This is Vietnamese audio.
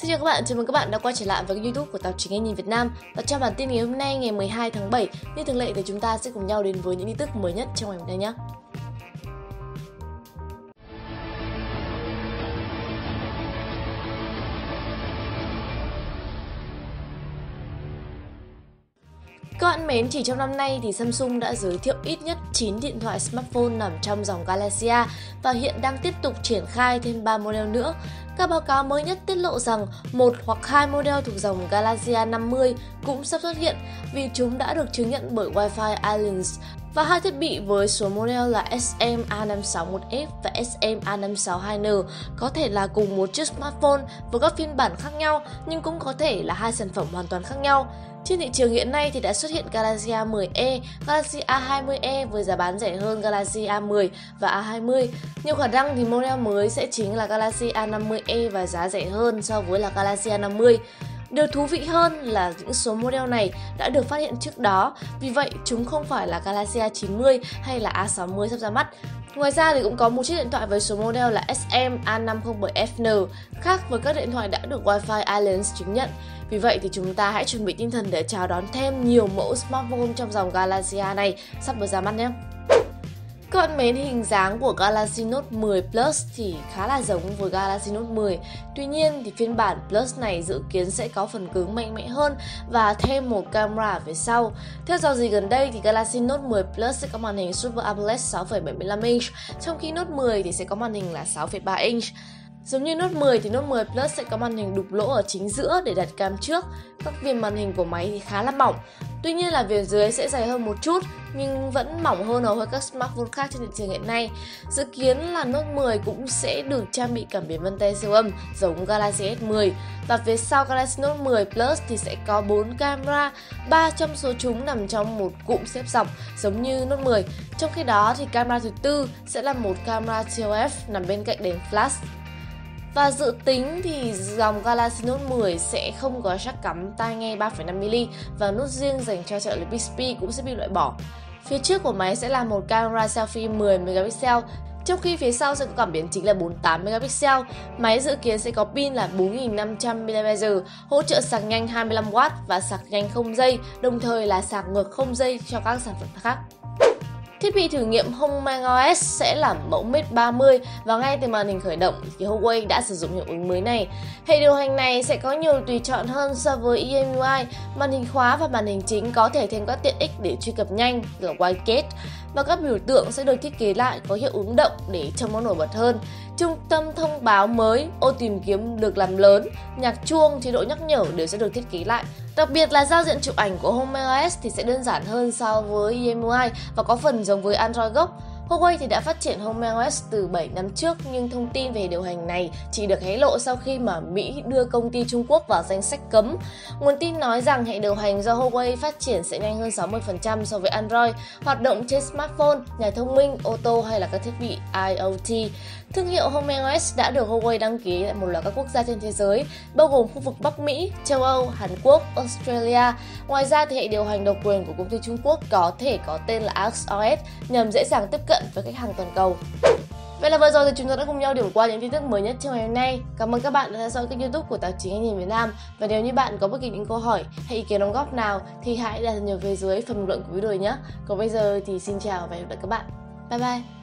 Xin chào các bạn, chào mừng các bạn đã quay trở lại với kênh youtube của Tạp chí Nghe Nhìn Việt Nam Và trong bản tin ngày hôm nay ngày 12 tháng 7 Như thường lệ thì chúng ta sẽ cùng nhau đến với những tin tức mới nhất trong ngày hôm nay nhé Các bạn mến, chỉ trong năm nay thì Samsung đã giới thiệu ít nhất 9 điện thoại smartphone nằm trong dòng Galaxy A và hiện đang tiếp tục triển khai thêm 3 model nữa. Các báo cáo mới nhất tiết lộ rằng một hoặc hai model thuộc dòng Galaxy A50 cũng sắp xuất hiện vì chúng đã được chứng nhận bởi Wi-Fi Alliance và hai thiết bị với số model là SM A561F và SM A562N có thể là cùng một chiếc smartphone với các phiên bản khác nhau nhưng cũng có thể là hai sản phẩm hoàn toàn khác nhau. Trên thị trường hiện nay thì đã xuất hiện Galaxy A10e, Galaxy A20e với giá bán rẻ hơn Galaxy A10 và A20. Nhiều khả năng thì model mới sẽ chính là Galaxy A50e E và giá rẻ hơn so với là Galaxy A50. Điều thú vị hơn là những số model này đã được phát hiện trước đó, vì vậy chúng không phải là Galaxy A90 hay là A60 sắp ra mắt. Ngoài ra thì cũng có một chiếc điện thoại với số model là SM A507FN khác với các điện thoại đã được Wi-Fi Alliance chứng nhận. Vì vậy thì chúng ta hãy chuẩn bị tinh thần để chào đón thêm nhiều mẫu smartphone trong dòng Galaxy A này sắp được ra mắt nhé còn mến hình dáng của Galaxy Note 10 Plus thì khá là giống với Galaxy Note 10 Tuy nhiên thì phiên bản Plus này dự kiến sẽ có phần cứng mạnh mẽ hơn và thêm một camera ở phía sau Theo dò gì gần đây thì Galaxy Note 10 Plus sẽ có màn hình Super AMOLED 6,75 inch Trong khi Note 10 thì sẽ có màn hình là 6,3 inch Giống như Note 10 thì Note 10 Plus sẽ có màn hình đục lỗ ở chính giữa để đặt cam trước. Các viền màn hình của máy thì khá là mỏng. Tuy nhiên là viền dưới sẽ dày hơn một chút nhưng vẫn mỏng hơn hầu hết các smartphone khác trên thị trường hiện nay. Dự kiến là Note 10 cũng sẽ được trang bị cảm biến vân tay siêu âm giống Galaxy S10 và phía sau Galaxy Note 10 Plus thì sẽ có 4 camera, 3 trong số chúng nằm trong một cụm xếp dọc giống như Note 10. Trong khi đó thì camera thứ tư sẽ là một camera TOF nằm bên cạnh đèn flash và dự tính thì dòng Galaxy Note 10 sẽ không có jack cắm tai nghe 3.5mm và nút riêng dành cho trợ lý Bixby cũng sẽ bị loại bỏ. Phía trước của máy sẽ là một camera selfie 10 megapixel, trong khi phía sau sẽ có cảm biến chính là 48 megapixel. Máy dự kiến sẽ có pin là 4500 mAh, hỗ trợ sạc nhanh 25W và sạc nhanh không dây, đồng thời là sạc ngược không dây cho các sản phẩm khác. Thiết bị thử nghiệm Home OS sẽ là mẫu Mate 30 và ngay từ màn hình khởi động thì Huawei đã sử dụng hiệu ứng mới này. Hệ điều hành này sẽ có nhiều tùy chọn hơn so với EMUI, màn hình khóa và màn hình chính có thể thêm các tiện ích để truy cập nhanh là Wildcard và các biểu tượng sẽ được thiết kế lại có hiệu ứng động để trông nó nổi bật hơn. Trung tâm thông báo mới, ô tìm kiếm được làm lớn, nhạc chuông, chế độ nhắc nhở đều sẽ được thiết kế lại. Đặc biệt là giao diện chụp ảnh của Home OS thì sẽ đơn giản hơn so với EMUI và có phần giống với Android gốc. Huawei thì đã phát triển Home OS từ 7 năm trước nhưng thông tin về điều hành này chỉ được hé lộ sau khi mà Mỹ đưa công ty Trung Quốc vào danh sách cấm. Nguồn tin nói rằng hệ điều hành do Huawei phát triển sẽ nhanh hơn 60% so với Android, hoạt động trên smartphone, nhà thông minh, ô tô hay là các thiết bị IoT. Thương hiệu Home OS đã được Huawei đăng ký tại một loạt các quốc gia trên thế giới, bao gồm khu vực Bắc Mỹ, châu Âu, Hàn Quốc, Australia. Ngoài ra thì hệ điều hành độc quyền của công ty Trung Quốc có thể có tên là AxOS, nhằm dễ dàng tiếp cận với khách hàng toàn cầu. Vậy là vừa rồi thì chúng ta đã cùng nhau điểm qua những tin tức mới nhất trong ngày hôm nay. Cảm ơn các bạn đã theo dõi kênh youtube của tạp chí Anh Nhìn Việt Nam. Và nếu như bạn có bất kỳ những câu hỏi hay ý kiến đóng góp nào thì hãy đặt nhiều về dưới phần bình luận của video nhé. Còn bây giờ thì xin chào và hẹn gặp lại các bạn. Bye bye!